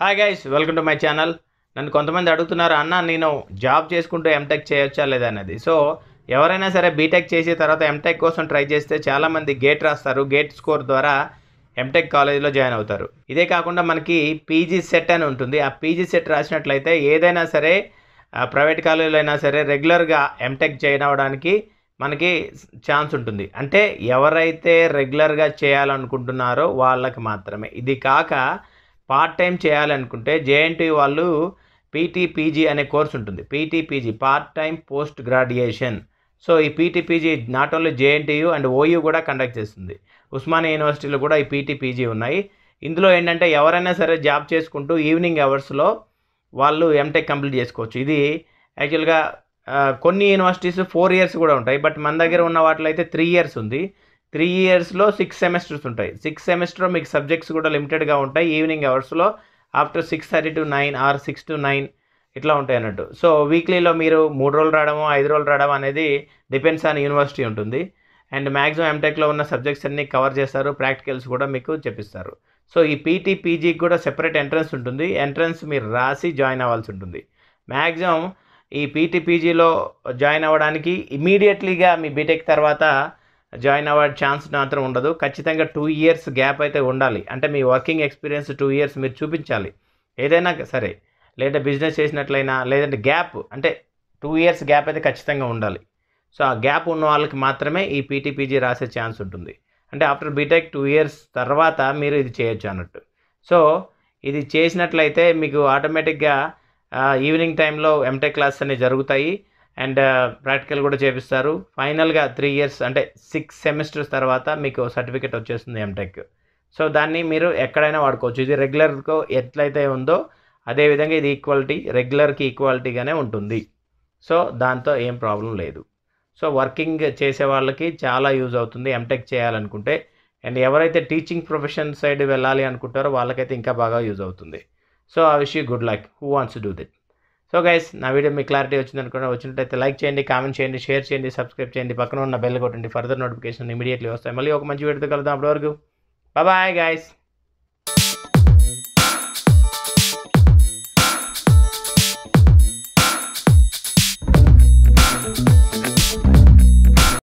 Hi guys welcome to my channel నన్ను కొంతమంది అడుగుతున్నారు అన్న నేను జాబ్ చేసుకుంటూ ఎంటెక్ చేయొచ్చా లేదా? అనేది. సో ఎవరైనా సరే బీటెక్ చేసిన తర్వాత ఎంటెక్ కోసం ట్రై చేస్తే చాలామంది గేట్ రాస్తారు గేట్ స్కోర్ ద్వారా ఎంటెక్ కాలేజీలో జాయిన్ అవుతారు. ఇదే కాకుండా మనకి పీజీ సెట్ అని ఉంటుంది. ఆ పీజీ సెట్ రాసినట్లయితే ఏదైనా సరే ప్రైవేట్ కాలేజీలో అయినా సరే రెగ్యులర్గా ఎంటెక్ జాయిన్ అవ్వడానికి మనకి ఛాన్స్ ఉంటుంది. అంటే ఎవరైతే రెగ్యులర్గా చేయాలనుకుంటున్నారో వాళ్ళకి మాత్రమే. ఇది కాక పార్ట్ టైం చేయాలనుకుంటే జేఎన్టీ వాళ్ళు పీటీపీజీ అనే కోర్స్ ఉంటుంది. PTPG part time post graduation. So ఈ PTPG not only JNTU and OU కూడా కండక్ట్ చేస్తుంది. ఉస్మానియా యూనివర్సిటీలో కూడా ఈ పీటీపీజీ ఉన్నాయి. ఇందులో ఏంటంటే ఎవరైనా సరే జాబ్ చేసుకుంటూ ఈవినింగ్ అవర్స్లో వాళ్ళు ఎంటెక్ కంప్లీట్ చేసుకోవచ్చు. ఇది యాక్చువల్గా కొన్ని యూనివర్సిటీస్ ఫోర్ ఇయర్స్ కూడా ఉంటాయి. బట్ మన దగ్గర ఉన్న వాటిలో అయితే త్రీ ఇయర్స్ ఉంది. త్రీ ఇయర్స్లో సిక్స్ సెమిస్టర్స్ ఉంటాయి. సిక్స్ సెమిస్టర్ మీకు సబ్జెక్ట్స్ కూడా లిమిటెడ్గా ఉంటాయి. ఈవినింగ్ అవర్స్లో after six thirty to nine or six to nine ఇట్లా ఉంటాయి అన్నట్టు. సో వీక్లీలో మీరు మూడు రోజులు రావడము ఐదు రోజులు రావడం అనేది డిపెండ్స్ ఆన్ యూనివర్సిటీ ఉంటుంది. అండ్ మ్యాక్సిమం ఎంటెక్లో ఉన్న సబ్జెక్ట్స్ అన్ని కవర్ చేస్తారు. ప్రాక్టికల్స్ కూడా మీకు చెప్పిస్తారు. సో ఈ పీటీ పీజీకి కూడా సెపరేట్ ఎంట్రన్స్ ఉంటుంది. ఎంట్రన్స్ మీరు రాసి జాయిన్ అవ్వాల్సి ఉంటుంది. మ్యాక్సిమం ఈ పీటీ పీజీలో జాయిన్ అవ్వడానికి ఇమీడియట్లీగా మీ బీటెక్ తర్వాత జాయిన్ అవ్వే ఛాన్స్ మాత్రం ఉండదు. ఖచ్చితంగా టూ ఇయర్స్ గ్యాప్ అయితే ఉండాలి. అంటే మీ వర్కింగ్ ఎక్స్పీరియన్స్ టూ ఇయర్స్ మీరు చూపించాలి. ఏదైనా సరే లేదా బిజినెస్ చేసినట్లయినా లేదంటే గ్యాప్ అంటే టూ ఇయర్స్ గ్యాప్ అయితే ఖచ్చితంగా ఉండాలి. సో ఆ గ్యాప్ ఉన్న వాళ్ళకి మాత్రమే ఈ పీటీపీజీ రాసే ఛాన్స్ ఉంటుంది. అంటే ఆఫ్టర్ బీటెక్ టూ ఇయర్స్ తర్వాత మీరు ఇది చేయొచ్చు అన్నట్టు. సో ఇది చేసినట్లయితే మీకు ఆటోమేటిక్గా ఈవినింగ్ టైంలో ఎంటెక్ క్లాస్ అనేవి జరుగుతాయి. అండ్ ప్రాక్టికల్ కూడా చేపిస్తారు. ఫైనల్గా త్రీ ఇయర్స్ అంటే సిక్స్ సెమిస్టర్స్ తర్వాత మీకు సర్టిఫికేట్ వచ్చేస్తుంది ఎంటెక్ సో దాన్ని మీరు ఎక్కడైనా వాడుకోవచ్చు. ఇది రెగ్యులర్గా ఎట్లయితే ఉందో అదేవిధంగా ఇది ఈక్వాలిటీ రెగ్యులర్కి ఈక్వాలిటీగానే ఉంటుంది. సో దాంతో ఏం ప్రాబ్లం లేదు. సో వర్కింగ్ చేసే వాళ్ళకి చాలా యూజ్ అవుతుంది ఎంటెక్ చేయాలనుకుంటే. అండ్ ఎవరైతే టీచింగ్ ప్రొఫెషన్ సైడ్ వెళ్ళాలి అనుకుంటారో వాళ్ళకైతే ఇంకా బాగా యూజ్ అవుతుంది. సో ఆ విషయం good luck. Who wants do it? So guys నా వీడియో మీకు క్లారిటీ వచ్చింది అనుకుంటే వచ్చినట్టయితే లైక్ చేయండి కామెంట్ చేయండి షేర్ చేయండి సబ్స్క్రైబ్ చేయండి. పక్కన ఉన్న బెల్ కొట్టండి ఫర్దర్ నోటిఫికేషన్ ఇమీడియట్లీ వస్తాయి. మళ్ళీ ఒక మంచి వీడియోతో కలుద్దాం. అప్పటివరకు బాయ్ గైస్